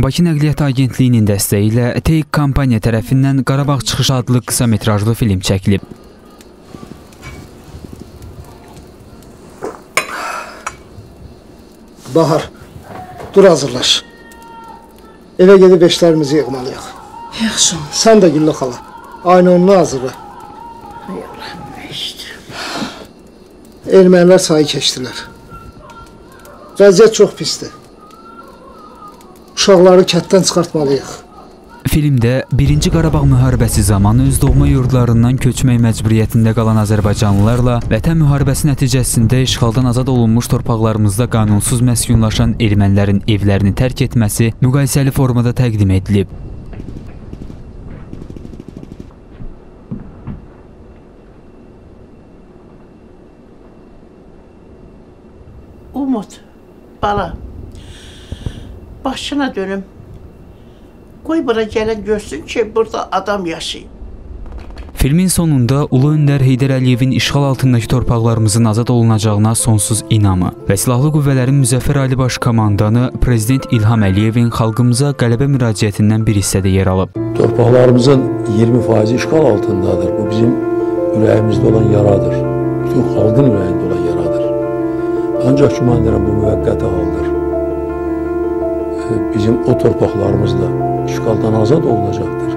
Bakı Nəqliyyat Agentliyinin dəstəyi ilə Teyk kompaniya tərəfindən Qarabağ çıxışı adlı qısa metrajlı film çəkilib. Bahar, dur hazırlaş. Evə gedib eşlərimizi yığmalıyıq. Yaxşı. Sən də Güllü xala. Aynı onu hazırla. Ermənilər sayı keçdilər. Vəziyyət çox pisdir. Uşaqları kənddən çıxartmalıyıq. Filmdə 1-ci Qarabağ müharibəsi zamanı öz doğma yurdlarından köçmək məcburiyyətində qalan azərbaycanlılarla Vətən müharibəsi nəticəsində işğaldan azad olunmuş torpaqlarımızda qanunsuz məskunlaşan ermənilərin evlərini tərk etməsi müqayisəli formada təqdim edilib. Umut, bala. Başına dönüm. Qoy bura gələn görsün ki, burada adam yaşayır. Filmin sonunda Ulu Öndər Heydər Əliyevin işğal altındakı torpaqlarımızın azad olunacağına sonsuz inamı və Silahlı Qüvvələrin Müzəffər Ali Baş Komandanı Prezident İlham Əliyevin xalqımıza qələbə müraciətindən bir hissədə yer alıb. Torpaqlarımızın 20% işğal altındadır. Bu bizim ürəyimizdə olan yaradır. Bütün xalqın ürəyində olan yaradır. Ancaq ki, mən deyirəm, bu müvəqqəti haldır. Bizim o torpaqlarımız da işğaldan azad olunacaqdır.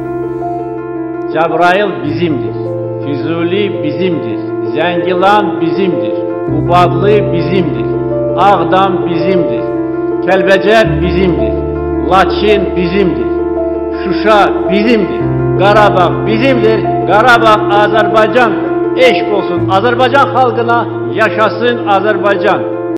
Cəbrayıl bizimdir. Füzuli bizimdir. Zəngilan bizimdir. Qubadlı bizimdir. Ağdam bizimdir. Kəlbəcər bizimdir. Laçin bizimdir. Şuşa bizimdir. Qarabağ bizimdir. Qarabağ Azərbaycan. Eşq olsun Azərbaycan xalqına, yaşasın Azərbaycan.